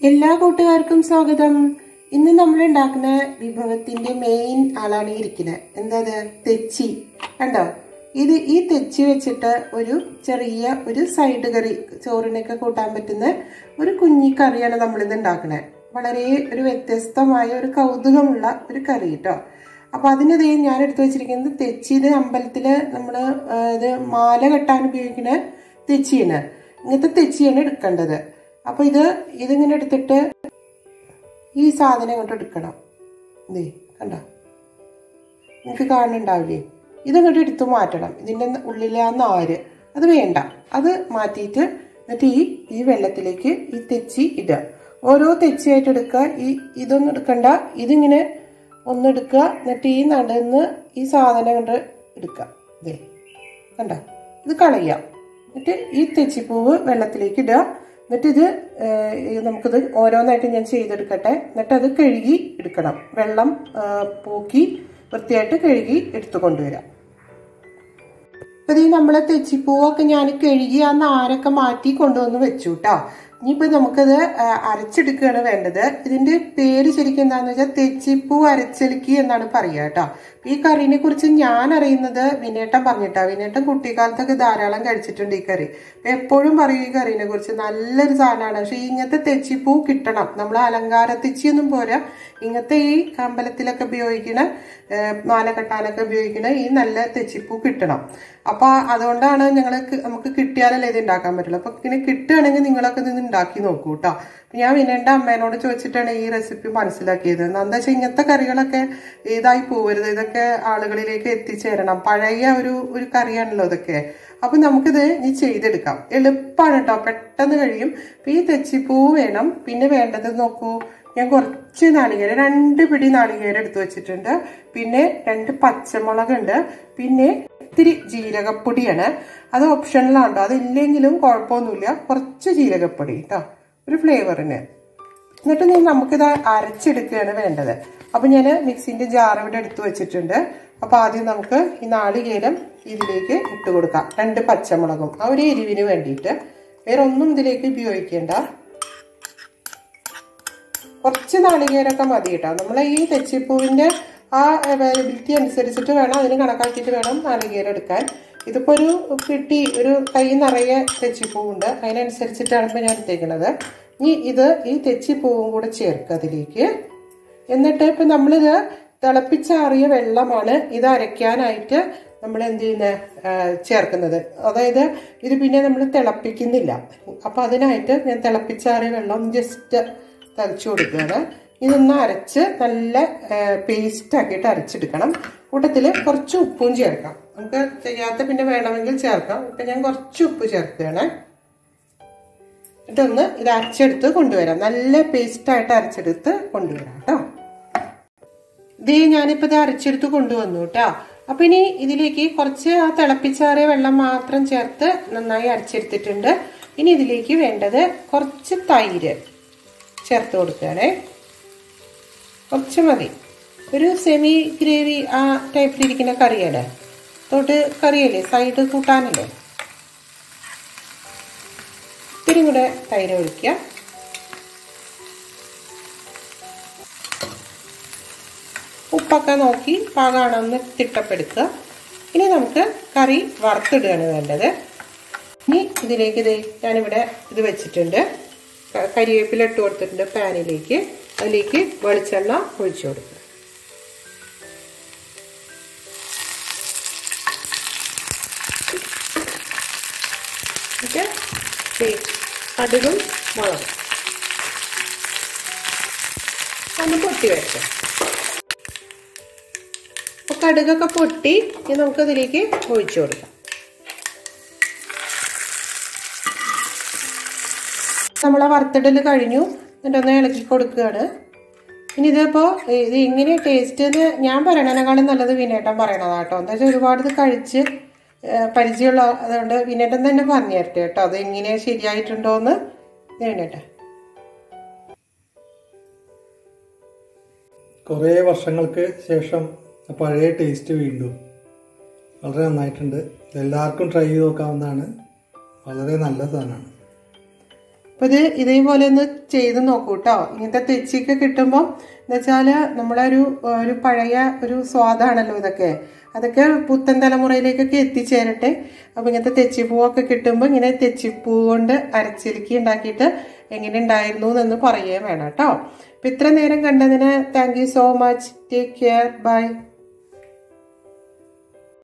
എല്ലാ കൂട്ടുകാർക്കും സ്വാഗതം. ഇന്ന് നമ്മൾ ഉണ്ടാക്കുന്ന വിഭവത്തിന്റെ മെയിൻ ആളാണ് ഇരിക്കുന്നത് എന്താ തെച്ചി. കണ്ടോ? ഇത് ഈ തെച്ചി വെച്ചിട്ട് ഒരു ചെറിയ ഒരു സൈഡ് കറി ചോറിനൊക്കെ കൂട്ടാൻ പറ്റുന്ന ഒരു കുഞ്ഞി കറിയാണ് നമ്മൾ നമ്മളിത് ഉണ്ടാക്കുന്നത് വളരെ ഒരു വ്യത്യസ്തമായ ഒരു കൗതുകമുള്ള ഒരു കറി കേട്ടോ അപ്പൊ അതിനിടയിൽ ഞാൻ എടുത്തു വെച്ചിരിക്കുന്നത് തെച്ചി ഇത് അമ്പലത്തിൽ നമ്മൾ ഇത് മാല കെട്ടാൻ ഉപയോഗിക്കുന്ന തെച്ചിയാണ്. ഇങ്ങനത്തെ തെച്ചിയാണ് എടുക്കേണ്ടത്. അപ്പൊ ഇത് ഇതിങ്ങനെ എടുത്തിട്ട് ഈ സാധനം ഇങ്ങോട്ട് എടുക്കണം. ഇതേ കണ്ട? നിങ്ങൾക്ക് കാണുന്നുണ്ടാവില്ലേ? ഇതിങ്ങോട്ട് എടുത്ത് മാറ്റണം. ഇതിന്റെ ഉള്ളിലെ ആ നാര്. അത് വേണ്ട. അത് മാറ്റിയിട്ട് എന്നിട്ട് ഈ ഈ വെള്ളത്തിലേക്ക് ഈ തെച്ചി ഇടുക. ഓരോ തെച്ചിയായിട്ട് എടുക്കുക. ഈ ഇതൊന്നും എടുക്കണ്ട. ഇതിങ്ങനെ ഒന്നെടുക്കുക എന്നിട്ട് ഈ നടുന്ന് ഈ സാധനം കൊണ്ട് എടുക്കുക. ഇതേ കണ്ട? ഇത് കളയാം എന്നിട്ട് ഈ തെച്ചിപ്പൂവ് വെള്ളത്തിലേക്ക് ഇടുക. എന്നിട്ട് ഇത് നമുക്കിത് ഓരോന്നായിട്ട് ഞാൻ ചെയ്തെടുക്കട്ടെ. എന്നിട്ട് അത് കഴുകി എടുക്കണം. വെള്ളം പൂക്കി വൃത്തിയായിട്ട് കഴുകി എടുത്തു കൊണ്ടുവരാം. അപ്പൊ ഈ നമ്മളെ തെച്ചിപ്പൂവൊക്കെ ഞാൻ കഴുകി ആ നാരൊക്കെ മാറ്റി കൊണ്ടുവന്ന് വെച്ചു കേട്ടോ ഇനിയിപ്പോ നമുക്കത് അരച്ചെടുക്കുകയാണ് വേണ്ടത്. ഇതിന്റെ പേര് ശരിക്കും എന്താന്ന് വെച്ചാൽ തെച്ചിപ്പൂ അരച്ചെലുക്കി എന്നാണ് പറയുക കേട്ടോ. ഈ കറീനെ കുറിച്ച് ഞാൻ അറിയുന്നത് വിനേട്ടൻ പറഞ്ഞിട്ടാ. വിനേട്ടൻ കുട്ടിക്കാലത്തൊക്കെ ധാരാളം കഴിച്ചിട്ടുണ്ട് ഈ കറി. അപ്പം എപ്പോഴും പറയും ഈ കറീനെ കുറിച്ച് നല്ലൊരു സാധനമാണ്. പക്ഷെ ഇങ്ങനത്തെ തെച്ചിപ്പൂ കിട്ടണം. നമ്മൾ അലങ്കാര തെച്ചിയൊന്നും പോരാ. ഇങ്ങനത്തെ ഈ അമ്പലത്തിലൊക്കെ ഉപയോഗിക്കണ മാലക്കെട്ടാനൊക്കെ കെട്ടാനൊക്കെ ഉപയോഗിക്കണ ഈ നല്ല തെച്ചിപ്പൂ കിട്ടണം. അപ്പൊ അതുകൊണ്ടാണ് ഞങ്ങൾ നമുക്ക് കിട്ടിയാലല്ലേ ഇത് ഉണ്ടാക്കാൻ പറ്റുള്ളൂ. അപ്പൊ ഇങ്ങനെ കിട്ടുകയാണെങ്കിൽ നിങ്ങളൊക്കെ ഇത് ഉണ്ടാക്കി നോക്കൂ കേട്ടോ ഞാൻ വിനേണ്ട അമ്മേനോട് ചോദിച്ചിട്ടാണ് ഈ റെസിപ്പി മനസ്സിലാക്കിയത്. എന്താ വെച്ചാൽ ഇങ്ങനത്തെ കറികളൊക്കെ ഏതായി പോവരുത്. ഇതൊക്കെ ആളുകളിലേക്ക് എത്തിച്ചേരണം. പഴയ ഒരു ഒരു കറിയാണല്ലോ ഇതൊക്കെ. അപ്പൊ നമുക്കിത് ഇനി ചെയ്തെടുക്കാം. എളുപ്പമാണ് കേട്ടോ പെട്ടെന്ന് കഴിയും. അപ്പൊ ഈ തെച്ചിപ്പൂ വേണം. പിന്നെ വേണ്ടത് നോക്കൂ. ഞാൻ കുറച്ച് നാളികേര രണ്ട് പിടി നാളികേര എടുത്തു വെച്ചിട്ടുണ്ട്. പിന്നെ രണ്ട് പച്ചമുളകുണ്ട്. പിന്നെ ഇത്തിരി ജീരകപ്പൊടിയാണ്. അത് ഓപ്ഷനിലാണ്ടോ അതില്ലെങ്കിലും കുഴപ്പമൊന്നുമില്ല. കുറച്ച് ജീരകപ്പൊടി കേട്ടോ ഒരു ഫ്ലേവറിന് എന്നിട്ട് ഞാൻ നമുക്കിത് അരച്ചെടുക്കുകയാണ് വേണ്ടത്. അപ്പൊ ഞാൻ മിക്സിന്റെ ജാർ ഇവിടെ എടുത്തു വെച്ചിട്ടുണ്ട്. അപ്പോൾ ആദ്യം നമുക്ക് ഈ നാളികേരം ഇതിലേക്ക് ഇട്ട് കൊടുക്കാം. രണ്ട് പച്ചമുളകും. ആ ഒരു എരിവിന് വേണ്ടിയിട്ട്. വേറെ ഒന്നും ഇതിലേക്ക് ഉപയോഗിക്കേണ്ട. കുറച്ച് നാളികേരമൊക്കെ മതി കേട്ടോ. നമ്മൾ ഈ തെച്ചിപ്പൂവിന്റെ ആ അവൈലബിലിറ്റി അനുസരിച്ചിട്ട് വേണം അതിന് കണക്കാക്കിയിട്ട് വേണം നാളികേരം എടുക്കാൻ. ഇതിപ്പോ ഒരു കിട്ടി ഒരു കൈ നിറയെ തെച്ചിപ്പൂവുണ്ട്. അതിനനുസരിച്ചിട്ടാണ് ഇപ്പൊ ഞാൻ എടുത്തേക്കുന്നത് ഇനി ഇത് ഈ തെച്ചിപ്പൂവും കൂടെ ചേർക്കുക അതിലേക്ക്. എന്നിട്ട് ഇപ്പൊ നമ്മളിത് തിളപ്പിച്ചാറിയ വെള്ളമാണ് ഇത് അരയ്ക്കാനായിട്ട് നമ്മൾ എന്ത് ചെയ്യുന്ന? ചേർക്കുന്നത്. അതായത് ഇത് പിന്നെ നമ്മൾ തിളപ്പിക്കുന്നില്ല. അപ്പൊ അതിനായിട്ട് ഞാൻ തിളപ്പിച്ചാറിയ വെള്ളം ജസ്റ്റ് തളിച്ചു കൊടുക്കുകയാണ്. ഇതൊന്ന് അരച്ച് നല്ല പേസ്റ്റ് ആക്കിയിട്ട് അരച്ചെടുക്കണം. കൂട്ടത്തിൽ കുറച്ച് ഉപ്പും ചേർക്കാം. നമുക്ക് ചെയ്യാത്ത പിന്നെ വേണമെങ്കിൽ ചേർക്കാം. ഇപ്പൊ ഞാൻ കുറച്ച് ഉപ്പ് ചേർക്കുകയാണ്. എന്നിട്ടൊന്ന് ഇത് അരച്ചെടുത്ത് കൊണ്ടുവരാം. നല്ല പേസ്റ്റ് ആയിട്ട് അരച്ചെടുത്ത് കൊണ്ടുവരാം കേട്ടോ. ഇത് ഞാനിപ്പോ ഇത് അരച്ചെടുത്ത് കൊണ്ടുവന്നു കേട്ടോ. അപ്പൊ ഇനി ഇതിലേക്ക് കുറച്ച് ആ തിളപ്പിച്ചാറിയ വെള്ളം മാത്രം ചേർത്ത് നന്നായി അരച്ചെടുത്തിട്ടുണ്ട്. ഇനി ഇതിലേക്ക് വേണ്ടത് കുറച്ച് തൈര് ചേർത്ത് കൊടുക്കുകയാണേ. കുറച്ച് മതി. ഒരു സെമി ഗ്രേവി ആ ടൈപ്പിലിരിക്കുന്ന കറിയല്ലേ? തൊട്ട് കറിയല്ലേ? സൈഡ് കൂട്ടാനല്ലേ? ഇത്തിരി കൂടെ തൈര് ഒഴിക്കുക ഉപ്പൊക്കെ നോക്കി പാകാണെന്ന് തിട്ടപ്പെടുത്തുക. ഇനി നമുക്ക് കറി വറുത്തിടുകയാണ് വേണ്ടത്. ഇനി ഇതിലേക്ക് ഇത് ഞാനിവിടെ ഇത് വെച്ചിട്ടുണ്ട്. കരിവേപ്പില ഇട്ട് കൊടുത്തിട്ടുണ്ട് പാനിലേക്ക്. അതിലേക്ക് വെളിച്ചെണ്ണ ഒഴിച്ചു കൊടുക്കുക. എന്നിട്ട് കടുകും മുളകും. ഒന്ന് പൊട്ടി വെക്കാം അപ്പൊ കടുകൊക്കെ പൊട്ടി ഇനി നമുക്ക് അതിലേക്ക് ഒഴിച്ചു കൊടുക്കാം. നമ്മളെ വറുത്തിടൽ കഴിഞ്ഞു. എന്നിട്ടൊന്ന് ഇളക്കി കൊടുക്കുകയാണ്. ഇനി ഇതിപ്പോ ഇത് ഇങ്ങനെ ടേസ്റ്റ് ഞാൻ പറയണതിനേക്കാളും നല്ലത് വിനേട്ടം പറയണതാട്ടോ എന്താ വെച്ചാൽ ഒരുപാട് ഇത് കഴിച്ച് പരിചയമുള്ള അതുകൊണ്ട് വിനേട്ടൻ തന്നെ പറഞ്ഞു തരട്ടെ കേട്ടോ. അത് എങ്ങനെ ശരിയായിട്ടുണ്ടോന്ന് വേണേട്ടെ കുറേ വർഷങ്ങൾക്ക് ശേഷം പഴയ ടേസ്റ്റ് വീണ്ടും വളരെ നന്നായിട്ടുണ്ട്. എല്ലാവർക്കും ട്രൈ ചെയ്ത് നോക്കാവുന്നതാണ്. വളരെ നല്ല സാധനമാണ്. അപ്പൊ ഇത് ഇതേപോലെ ഒന്ന് ചെയ്ത് നോക്കൂ കേട്ടോ. ഇങ്ങനത്തെ തെച്ചിയൊക്കെ കിട്ടുമ്പോൾ എന്ന് വെച്ചാൽ നമ്മളെ ഒരു ഒരു പഴയ ഒരു സ്വാദാണല്ലോ ഇതൊക്കെ. അതൊക്കെ പുത്തൻ തലമുറയിലേക്കൊക്കെ എത്തിച്ചേരട്ടെ. അപ്പൊ ഇങ്ങനത്തെ തെച്ചിപ്പൂവൊക്കെ കിട്ടുമ്പോൾ ഇങ്ങനെ തെച്ചിപ്പൂ കൊണ്ട് അരച്ചിലുക്കി ഉണ്ടാക്കിയിട്ട് എങ്ങനെ ഉണ്ടായിരുന്നു എന്ന് പറയുകയും വേണം കേട്ടോ. അപ്പൊ ഇത്ര നേരം കണ്ടതിന് thank you so much take care bye